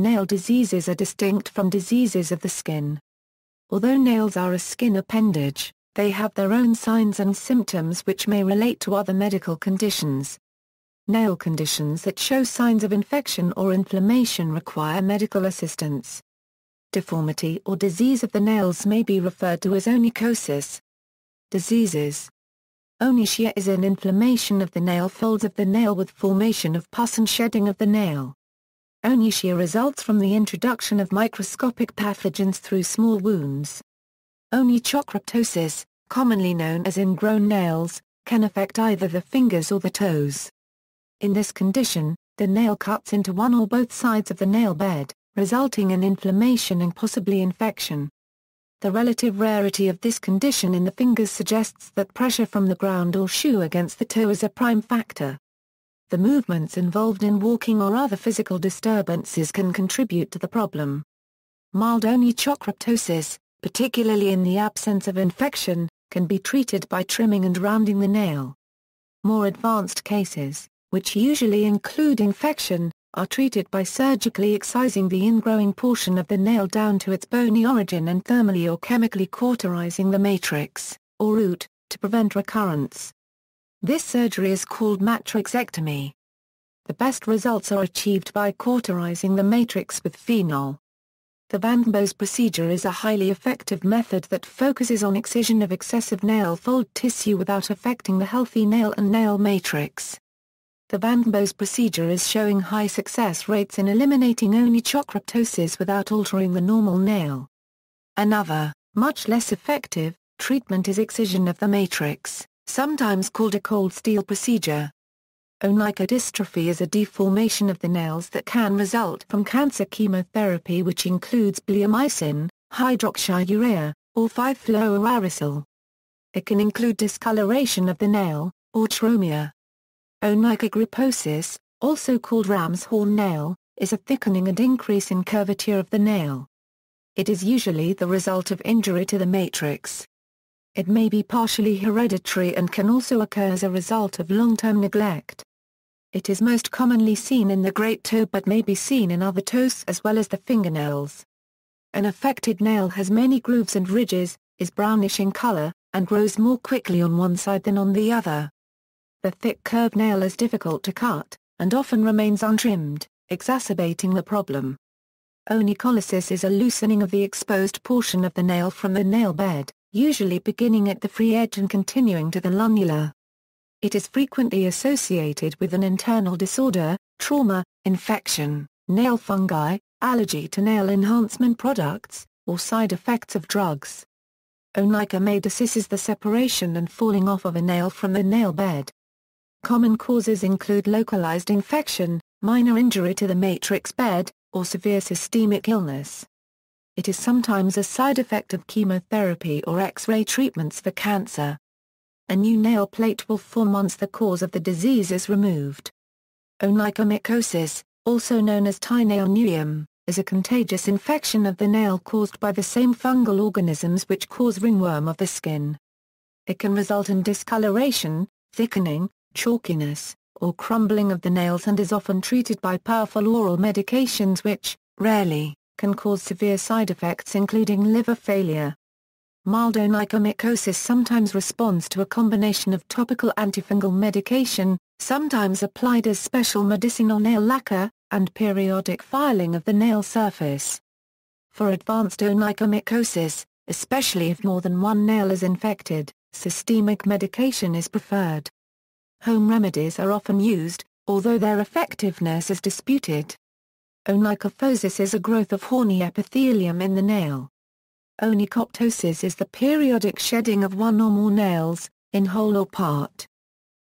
nail diseases are distinct from diseases of the skin. Although nails are a skin appendage, they have their own signs and symptoms which may relate to other medical conditions. Nail conditions that show signs of infection or inflammation require medical assistance. Deformity or disease of the nails may be referred to as onychosis. Diseases Onychia is an inflammation of the nail folds of the nail with formation of pus and shedding of the nail. Onychia results from the introduction of microscopic pathogens through small wounds. Onychocryptosis, commonly known as ingrown nails, can affect either the fingers or the toes. In this condition, the nail cuts into one or both sides of the nail bed resulting in inflammation and possibly infection. The relative rarity of this condition in the fingers suggests that pressure from the ground or shoe against the toe is a prime factor. The movements involved in walking or other physical disturbances can contribute to the problem. Mild onychocryptosis, particularly in the absence of infection, can be treated by trimming and rounding the nail. More advanced cases, which usually include infection, are treated by surgically excising the ingrowing portion of the nail down to its bony origin and thermally or chemically cauterizing the matrix, or root, to prevent recurrence. This surgery is called matrixectomy. The best results are achieved by cauterizing the matrix with phenol. The Van Bose procedure is a highly effective method that focuses on excision of excessive nail fold tissue without affecting the healthy nail and nail matrix. The Van Bose procedure is showing high success rates in eliminating onychocryptosis without altering the normal nail. Another, much less effective, treatment is excision of the matrix, sometimes called a cold steel procedure. Onychodystrophy is a deformation of the nails that can result from cancer chemotherapy which includes bleomycin, hydroxyurea, or 5-fluorouracil. It can include discoloration of the nail, or tromia. Onychogryposis, also called ram's horn nail, is a thickening and increase in curvature of the nail. It is usually the result of injury to the matrix. It may be partially hereditary and can also occur as a result of long-term neglect. It is most commonly seen in the great toe but may be seen in other toes as well as the fingernails. An affected nail has many grooves and ridges, is brownish in color, and grows more quickly on one side than on the other. The thick curved nail is difficult to cut, and often remains untrimmed, exacerbating the problem. Onycholysis is a loosening of the exposed portion of the nail from the nail bed, usually beginning at the free edge and continuing to the lunula. It is frequently associated with an internal disorder, trauma, infection, nail fungi, allergy to nail enhancement products, or side effects of drugs. Onychomadesis is the separation and falling off of a nail from the nail bed. Common causes include localized infection, minor injury to the matrix bed, or severe systemic illness. It is sometimes a side effect of chemotherapy or X-ray treatments for cancer. A new nail plate will form once the cause of the disease is removed. Onychomycosis, also known as tinea is a contagious infection of the nail caused by the same fungal organisms which cause ringworm of the skin. It can result in discoloration, thickening, chalkiness, or crumbling of the nails and is often treated by powerful oral medications which, rarely, can cause severe side effects including liver failure. Mild onychomycosis sometimes responds to a combination of topical antifungal medication, sometimes applied as special medicinal nail lacquer, and periodic filing of the nail surface. For advanced onychomycosis, especially if more than one nail is infected, systemic medication is preferred. Home remedies are often used, although their effectiveness is disputed. Onychophosis is a growth of horny epithelium in the nail. Onychoptosis is the periodic shedding of one or more nails, in whole or part.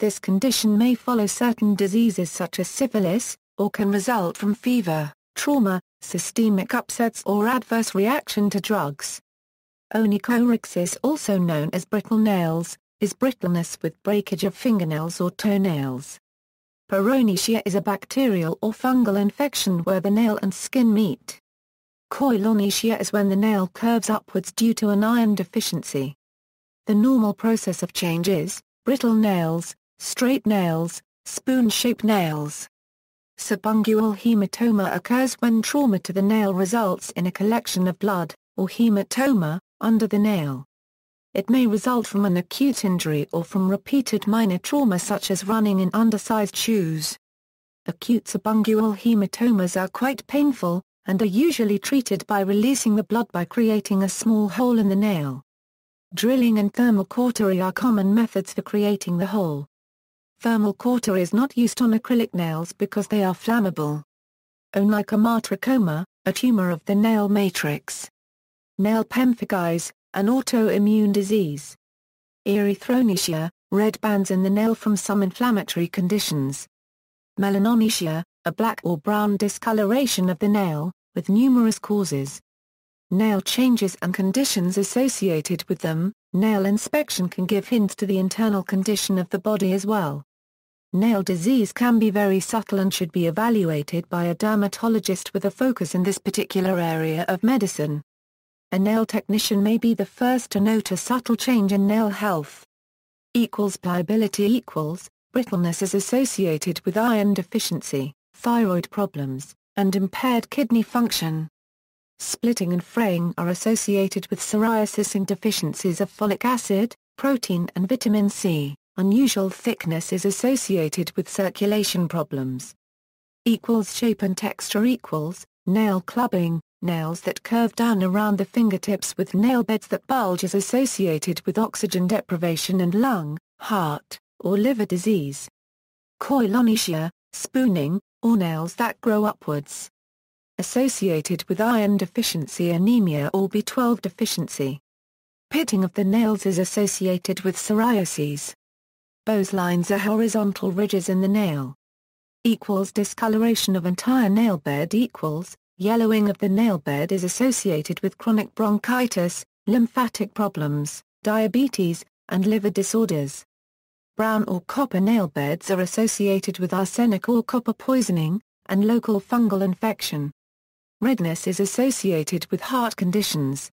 This condition may follow certain diseases such as syphilis, or can result from fever, trauma, systemic upsets or adverse reaction to drugs. Onychorhexis also known as brittle nails, is brittleness with breakage of fingernails or toenails. Paronychia is a bacterial or fungal infection where the nail and skin meet. Koilonychia is when the nail curves upwards due to an iron deficiency. The normal process of change is, brittle nails, straight nails, spoon-shaped nails. Subungual hematoma occurs when trauma to the nail results in a collection of blood, or hematoma, under the nail. It may result from an acute injury or from repeated minor trauma such as running in undersized shoes. Acute subungual hematomas are quite painful, and are usually treated by releasing the blood by creating a small hole in the nail. Drilling and thermal cautery are common methods for creating the hole. Thermal cautery is not used on acrylic nails because they are flammable. Onychomatricoma, a tumor of the nail matrix. Nail pemphigus, an autoimmune disease. Erythronychia, red bands in the nail from some inflammatory conditions. Melanonychia, a black or brown discoloration of the nail, with numerous causes. Nail changes and conditions associated with them, nail inspection can give hints to the internal condition of the body as well. Nail disease can be very subtle and should be evaluated by a dermatologist with a focus in this particular area of medicine. A nail technician may be the first to note a subtle change in nail health. Equals pliability equals, brittleness is associated with iron deficiency, thyroid problems, and impaired kidney function. Splitting and fraying are associated with psoriasis and deficiencies of folic acid, protein and vitamin C. Unusual thickness is associated with circulation problems. Equals shape and texture equals, nail clubbing, nails that curve down around the fingertips with nail beds that bulge is associated with oxygen deprivation and lung, heart, or liver disease. Koilonychia, spooning, or nails that grow upwards. Associated with iron deficiency anemia or B12 deficiency. Pitting of the nails is associated with psoriasis. Beau's lines are horizontal ridges in the nail. Equals discoloration of entire nail bed equals, yellowing of the nail bed is associated with chronic bronchitis, lymphatic problems, diabetes, and liver disorders. Brown or copper nail beds are associated with arsenic or copper poisoning, and local fungal infection. Redness is associated with heart conditions.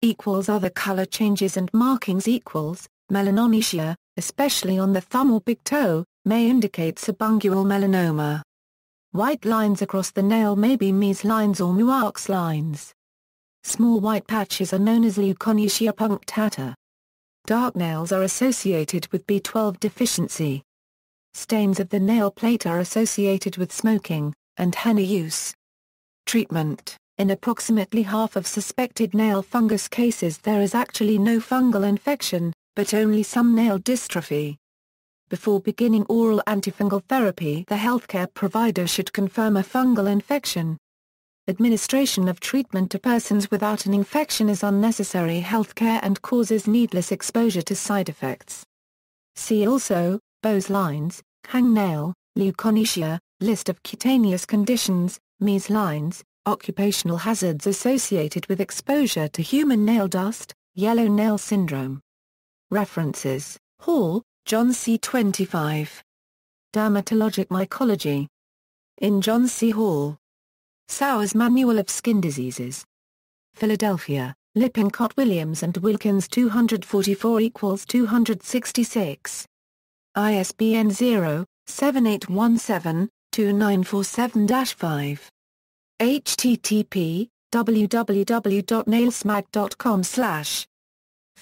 Equals other color changes and markings equals, melanonychia, especially on the thumb or big toe, may indicate subungual melanoma. White lines across the nail may be Mees lines or Muehrcke's lines. Small white patches are known as leukonychia punctata. Dark nails are associated with B12 deficiency. Stains of the nail plate are associated with smoking, and henna use. Treatment In approximately half of suspected nail fungus cases there is actually no fungal infection, but only some nail dystrophy. Before beginning oral antifungal therapy the healthcare provider should confirm a fungal infection. Administration of treatment to persons without an infection is unnecessary healthcare and causes needless exposure to side effects. See also, Beau's lines, hangnail, leukonychia, list of cutaneous conditions, Mees lines, occupational hazards associated with exposure to human nail dust, yellow nail syndrome. References, Hall, John C. 25. Dermatologic Mycology. In John C. Hall. Sauer's Manual of Skin Diseases. Philadelphia, Lippincott Williams and Wilkins 244 equals 266. ISBN 0-7817-2947-5. http www.nailsmag.com slash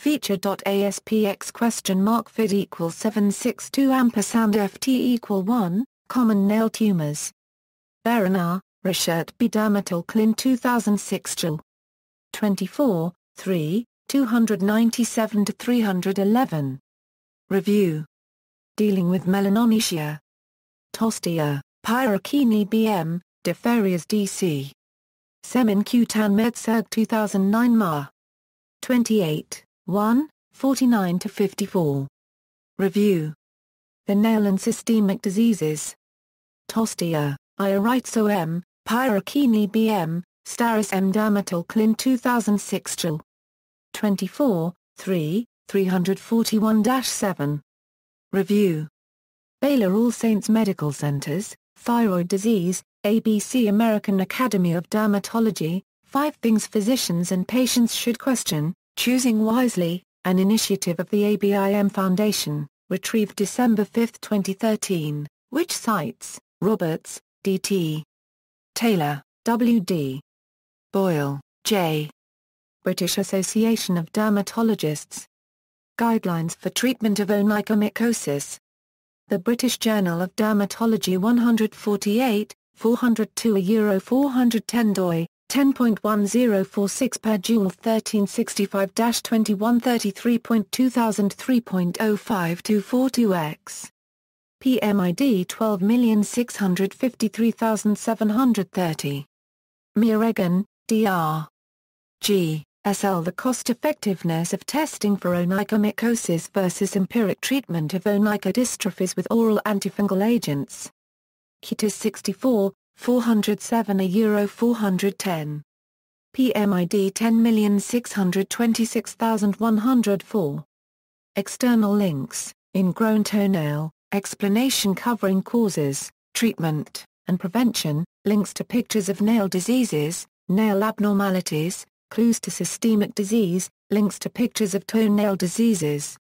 feature.aspx question mark vid equals 762 ampersand ft equal 1, common nail tumors. Beranar, Richard B. Dermatal Clin 2006 Jul. 24, 3, 297-311. Review. Dealing with melanonychia. Tostia, Piraccini BM, Deferias DC. Semin Cutan Medsurg 2009 Ma. 28, 1, 49-54. Review. The nail and systemic diseases. Tostia, Iorizzo M, Piraccini BM, Starace M. Dermatal Clin 2006 Jul. 24, 3, 341-7. Review. Baylor All Saints Medical Centers, Thyroid Disease, ABC American Academy of Dermatology, Five Things Physicians and Patients Should Question, Choosing Wisely, an initiative of the ABIM Foundation, retrieved December 5, 2013, which cites, Roberts, D.T. Taylor, W.D. Boyle, J. British Association of Dermatologists. Guidelines for Treatment of Onychomycosis. The British Journal of Dermatology 148, 402 a Euro 410 doi, 10.1046 per Joule 1365-2133.2003.05242x. PMID 12653730. Mehregan, Dr. G. SL The cost-effectiveness of testing for onychomycosis versus empiric treatment of onychodystrophies with oral antifungal agents. Cutis 64, 407 a Euro 410. PMID 10626104. External links, Ingrown toenail, explanation covering causes, treatment, and prevention, links to pictures of nail diseases, nail abnormalities, clues to systemic disease, links to pictures of toenail diseases,